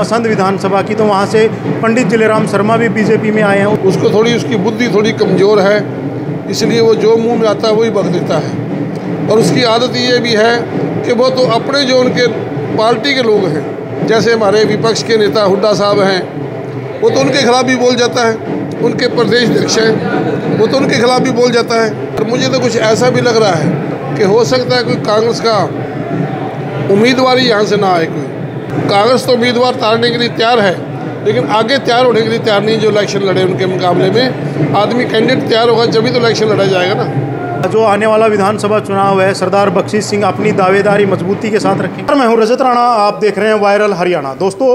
पसंद विधानसभा की तो वहाँ से पंडित जिलेराम शर्मा भी बीजेपी में आए हैं। उसको थोड़ी उसकी बुद्धि थोड़ी कमज़ोर है, इसलिए वो जो मुँह में आता है वही बक देता है। और उसकी आदत ये भी है कि वो तो अपने जो उनके पार्टी के लोग हैं, जैसे हमारे विपक्ष के नेता हुड्डा साहब हैं, वो तो उनके खिलाफ भी बोल जाता है, उनके प्रदेश अध्यक्ष हैं, वो तो उनके खिलाफ भी बोल जाता है। और मुझे तो कुछ ऐसा भी लग रहा है कि हो सकता है कोई कांग्रेस का उम्मीदवार ही यहाँ से ना आए कोई। कांग्रेस तो उम्मीदवार तारने के लिए तैयार है, लेकिन आगे तैयार होने के लिए तैयार नहीं, जो इलेक्शन लड़े उनके मुकाबले में। आदमी कैंडिडेट तैयार होगा जभी तो इलेक्शन लड़ा जाएगा ना। जो आने वाला विधानसभा चुनाव है, सरदार बख्शी सिंह अपनी दावेदारी मजबूती के साथ रखेंगे। मैं हूँ रजत राणा, आप देख रहे हैं वायरल हरियाणा। दोस्तों,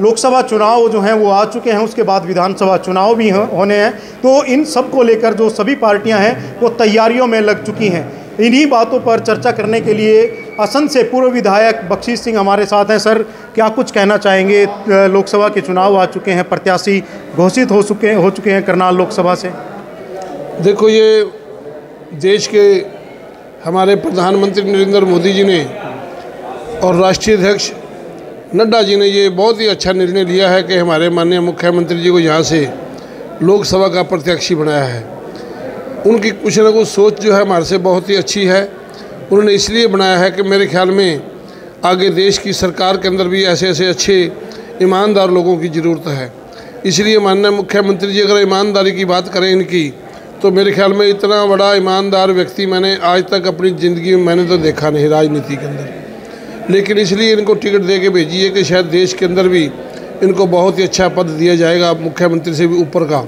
लोकसभा चुनाव जो हैं, वो आ चुके हैं, उसके बाद विधानसभा चुनाव भी होने हैं। तो इन सबको लेकर जो सभी पार्टियाँ हैं, वो तैयारियों में लग चुकी हैं। इन्हीं बातों पर चर्चा करने के लिए असंध से पूर्व विधायक बख्शीश सिंह हमारे साथ हैं। सर क्या कुछ कहना चाहेंगे? लोकसभा के चुनाव आ चुके हैं, प्रत्याशी घोषित हो चुके हो चुके हैं करनाल लोकसभा से। देखो, ये देश के हमारे प्रधानमंत्री नरेंद्र मोदी जी ने और राष्ट्रीय अध्यक्ष नड्डा जी ने ये बहुत ही अच्छा निर्णय लिया है कि हमारे माननीय मुख्यमंत्री जी को यहाँ से लोकसभा का प्रत्याशी बनाया है। उनकी कुछ ना कुछ सोच जो है हमारे से बहुत ही अच्छी है। उन्होंने इसलिए बनाया है कि मेरे ख्याल में आगे देश की सरकार के अंदर भी ऐसे ऐसे अच्छे ईमानदार लोगों की ज़रूरत है। इसलिए माननीय मुख्यमंत्री जी, अगर ईमानदारी की बात करें इनकी तो मेरे ख्याल में इतना बड़ा ईमानदार व्यक्ति मैंने आज तक अपनी ज़िंदगी में मैंने तो देखा नहीं राजनीति के अंदर। लेकिन इसलिए इनको टिकट दे के भेजी है कि शायद देश के अंदर भी इनको बहुत ही अच्छा पद दिया जाएगा मुख्यमंत्री से भी ऊपर का।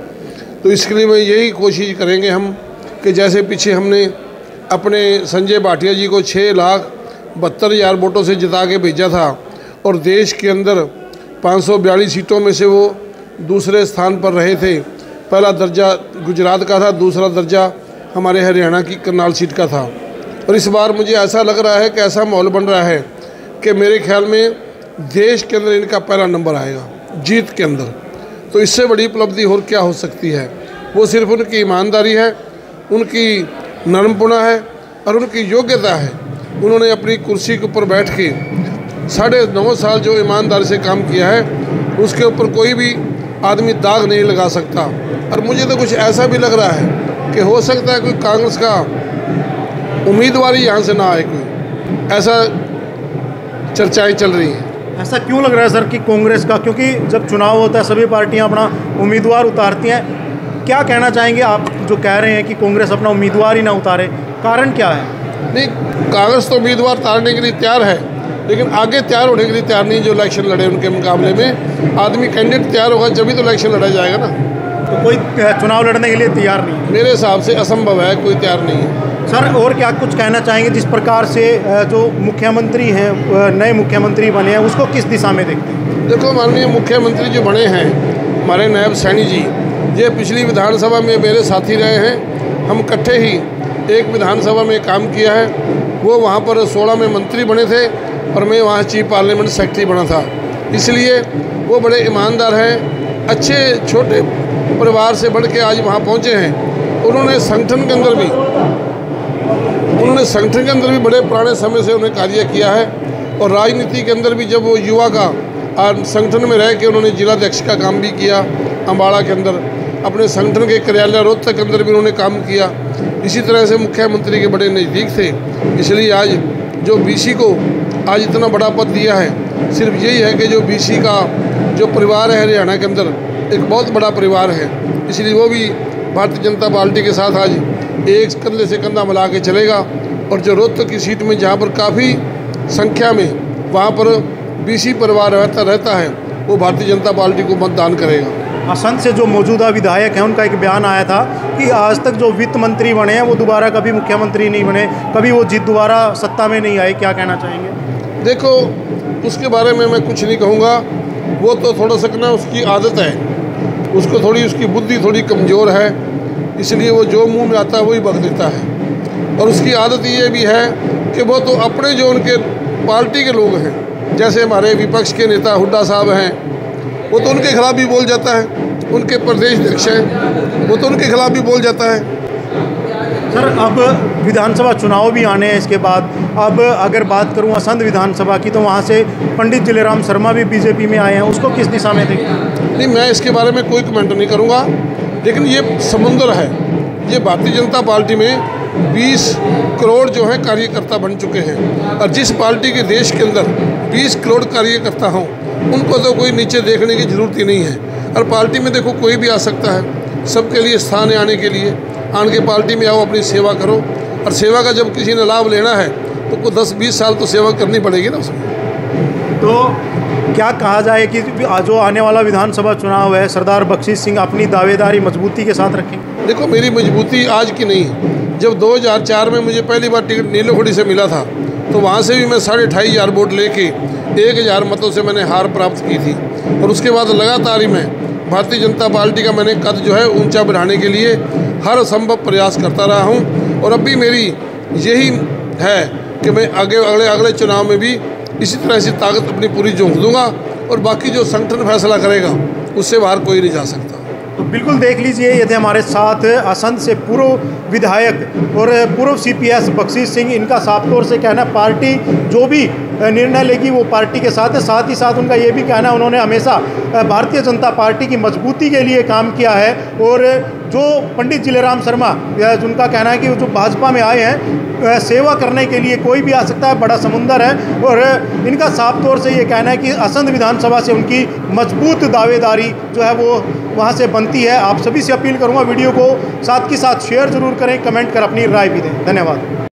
तो इसके लिए मैं यही कोशिश करेंगे हम कि जैसे पीछे हमने अपने संजय भाटिया जी को छः लाख बहत्तर हज़ार वोटों से जिता के भेजा था और देश के अंदर पाँच सौ बयालीस सीटों में से वो दूसरे स्थान पर रहे थे। पहला दर्जा गुजरात का था, दूसरा दर्जा हमारे हरियाणा की करनाल सीट का था। और इस बार मुझे ऐसा लग रहा है कि ऐसा माहौल बन रहा है कि मेरे ख्याल में देश के अंदर इनका पहला नंबर आएगा, जीत के अंदर। तो इससे बड़ी उपलब्धि और क्या हो सकती है? वो सिर्फ़ उनकी ईमानदारी है, उनकी नरमपुणा है और उनकी योग्यता है। उन्होंने अपनी कुर्सी के ऊपर बैठ के साढ़े नौ साल जो ईमानदारी से काम किया है, उसके ऊपर कोई भी आदमी दाग नहीं लगा सकता। और मुझे तो कुछ ऐसा भी लग रहा है कि हो सकता है कोई कांग्रेस का उम्मीदवार ही यहाँ से ना आए कोई। ऐसा चर्चाएँ चल रही हैं। ऐसा क्यों लग रहा है सर कि कांग्रेस का? क्योंकि जब चुनाव होता है, सभी पार्टियाँ अपना उम्मीदवार उतारती हैं। क्या कहना चाहेंगे आप जो कह रहे हैं कि कांग्रेस अपना उम्मीदवार ही ना उतारे? कारण क्या है? नहीं कांग्रेस तो उम्मीदवार तारने के लिए तैयार है लेकिन आगे तैयार होने के लिए तैयार नहीं जो इलेक्शन लड़े उनके मुकाबले में। आदमी कैंडिडेट तैयार होगा जभी तो इलेक्शन लड़ा जाएगा ना। तो कोई चुनाव लड़ने के लिए तैयार नहीं मेरे हिसाब से असंभव है कोई तैयार नहीं है। सर और क्या कुछ कहना चाहेंगे जिस प्रकार से जो मुख्यमंत्री हैं नए मुख्यमंत्री बने हैं उसको किस दिशा में देखते हैं? देखो माननीय मुख्यमंत्री जो बने हैं हमारे नायब सैनी जी ये पिछली विधानसभा में मेरे साथी रहे हैं हम इकट्ठे ही एक विधानसभा में काम किया है, वो वहाँ पर सोलह में मंत्री बने थे और मैं वहाँ चीफ पार्लियामेंट सेक्रेटरी बना था। इसलिए वो बड़े ईमानदार हैं, अच्छे छोटे परिवार से बढ़ के आज वहाँ पहुँचे हैं। उन्होंने संगठन के अंदर भी, उन्होंने संगठन के अंदर भी बड़े पुराने समय से उन्हें कार्य किया है और राजनीति के अंदर भी जब वो युवा का संगठन में रह के उन्होंने जिलाध्यक्ष का काम भी किया अम्बाड़ा के अंदर, अपने संगठन के कार्यालय रोहतक के अंदर भी उन्होंने काम किया। इसी तरह से मुख्यमंत्री के बड़े नज़दीक थे इसलिए आज जो बीसी को आज इतना बड़ा पद दिया है, सिर्फ़ यही है कि जो बीसी का जो परिवार है हरियाणा के अंदर, एक बहुत बड़ा परिवार है। इसलिए वो भी भारतीय जनता पार्टी के साथ आज एक कंधे से कंधा मिला के चलेगा और जो रोहतक की सीट में जहाँ पर काफ़ी संख्या में वहाँ पर बीसी परिवार रहता रहता है, वो भारतीय जनता पार्टी को मतदान करेगा। असंत से जो मौजूदा विधायक हैं, उनका एक बयान आया था कि आज तक जो वित्त मंत्री बने हैं, वो दोबारा कभी मुख्यमंत्री नहीं बने, कभी वो जीत दोबारा सत्ता में नहीं आए क्या कहना चाहेंगे? देखो, उसके बारे में मैं कुछ नहीं कहूँगा। वो तो थोड़ा सकना उसकी आदत है। उसको थोड़ी, उसकी बुद्धि थोड़ी कमज़ोर है। इसलिए वो जो मुँह में आता है, वही बक देता है। और उसकी आदत ये भी है कि वो तो अपने जो उनके पार्टी के लोग हैं, जैसे हमारे विपक्ष के नेता हुड्डा साहब हैं वो तो उनके खिलाफ भी बोल जाता है। उनके प्रदेश अध्यक्ष हैं। वो तो उनके खिलाफ भी बोल जाता है। सर अब विधानसभा चुनाव भी आने हैं इसके बाद। अब अगर बात करूँ असंध विधानसभा की तो वहाँ से पंडित जिलेराम शर्मा भी बीजेपी में आए हैं। उसको किस दिशा में देखें? नहीं मैं इसके बारे में कोई कमेंट नहीं करूँगा। लेकिन ये समुंदर है। ये भारतीय जनता पार्टी में 20 करोड़ जो है कार्यकर्ता बन चुके हैं। और जिस पार्टी के देश के अंदर 20 करोड़ कार्यकर्ता हों उनको तो कोई नीचे देखने की ज़रूरत ही नहीं है। और पार्टी में देखो कोई भी आ सकता है सबके लिए स्थान है आने के लिए। आन के पार्टी में आओ अपनी सेवा करो। और सेवा का जब किसी ने लाभ लेना है तो को दस बीस साल तो सेवा करनी पड़ेगी ना उसमें। तो क्या कहा जाए कि जो आने वाला विधानसभा चुनाव है सरदार बख्शी सिंह अपनी दावेदारी मजबूती के साथ रखें? देखो मेरी मजबूती आज की नहीं। है जब 2004 में मुझे पहली बार टिकट नीलोखड़ी से मिला था तो वहाँ से भी मैं साढ़े ढाई हज़ार वोट लेके एक हज़ार मतों से मैंने हार प्राप्त की थी। और उसके बाद लगातार ही मैं भारतीय जनता पार्टी का मैंने कद जो है ऊँचा बढ़ाने के लिए हर संभव प्रयास करता रहा हूँ। और अब भी मेरी यही है कि मैं आगे अगले अगले चुनाव में भी इसी तरह से ताकत अपनी पूरी झोंक दूँगा और बाकी जो संगठन फैसला करेगा, उससे बाहर कोई नहीं जा सकता। तो बिल्कुल देख लीजिए ये थे हमारे साथ असंध से पूर्व विधायक और पूर्व सीपीएस बख्शीश सिंह, इनका साफ़ तौर से कहना है पार्टी जो भी निर्णय लेगी वो पार्टी के साथ है। साथ ही साथ उनका ये भी कहना, उन्होंने हमेशा भारतीय जनता पार्टी की मजबूती के लिए काम किया है और जो पंडित जिलेराम शर्मा जिनका कहना है कि जो भाजपा में आए हैं सेवा करने के लिए कोई भी आ सकता है, बड़ा समुंदर है और इनका साफ़ तौर से ये कहना है कि असंध विधानसभा से उनकी मज़बूत दावेदारी जो है वो वहाँ से बनती है। आप सभी से अपील करूँगा वीडियो को साथ के साथ शेयर ज़रूर करें कमेंट कर अपनी राय भी दें। धन्यवाद।